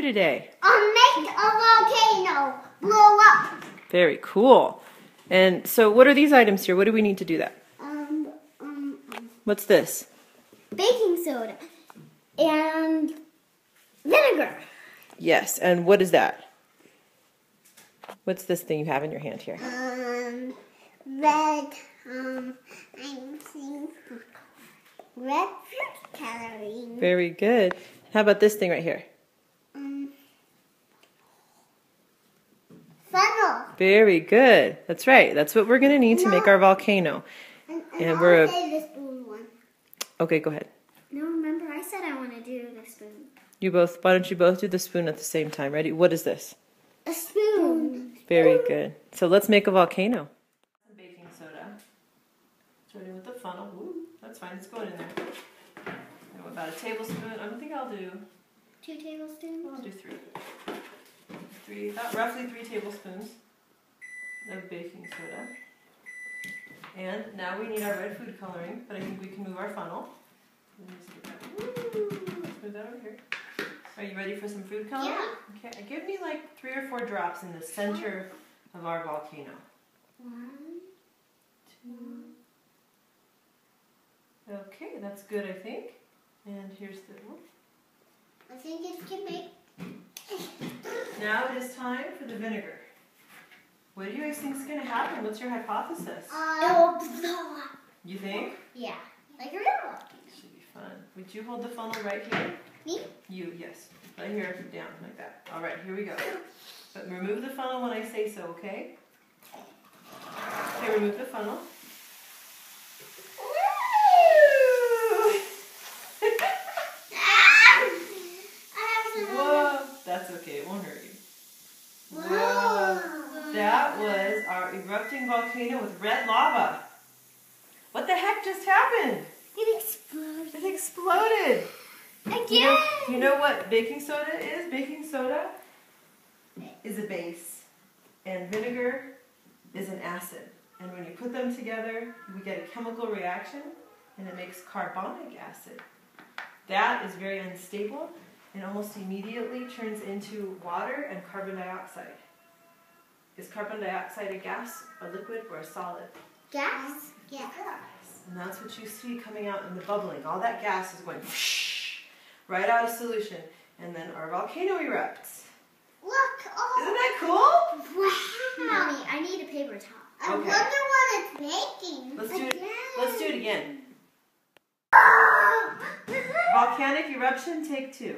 do today? I'll make a volcano blow up. Very cool. And so, what are these items here? What do we need to do that? Um, um, um, What's this? baking soda and vinegar. Yes. And what is that? What's this thing you have in your hand here? Um, red. Um, I'm seeing red fruit coloring. Very good. How about this thing right here? Um, funnel. Very good. That's right. That's what we're going to need to make our volcano. And, And I'll we're a- say spoon one. Okay, go ahead. No, remember I said I want to do the spoon. You both, why don't you both do the spoon at the same time? Ready? What is this? A spoon. Very good. So let's make a volcano. Baking soda. Starting with the funnel. Ooh, that's fine. It's going in there. And about a tablespoon. I don't think I'll do. Two tablespoons. I'll do three. Three, about roughly three tablespoons of baking soda. And now we need our red food coloring, but I think we can move our funnel. Let me just get that. Woo! Let's move that over here. Are you ready for some food coloring? Yeah. Okay, give me like three or four drops in the center of our volcano. One. Two. Okay, that's good, I think. And here's the. I think it can make. Now it is time for the vinegar. What do you guys think is going to happen? What's your hypothesis? it will blow up. You think? Yeah. Like a real volcano. Should be fun. Would you hold the funnel right here? Me? You, yes. Right here, down like that. All right, here we go. But remove the funnel when I say so, okay? Okay, remove the funnel. I have some. Whoa! That's okay, it won't hurt you. Whoa. That was our erupting volcano with red lava. What the heck just happened? It exploded. It exploded. Again. You know, you know what baking soda is? Baking soda is a base, and vinegar is an acid. And when you put them together, we get a chemical reaction, and it makes carbonic acid. That is very unstable and almost immediately turns into water and carbon dioxide. Is carbon dioxide a gas, a liquid, or a solid? Gas? Yeah. And that's what you see coming out in the bubbling. All that gas is going whoosh, right out of solution. And then our volcano erupts. Look. Oh. Isn't that cool? Wow. Mommy, I need a paper towel. I Okay. wonder what it's making. Let's do it. Let's do it again. Volcanic eruption, take two.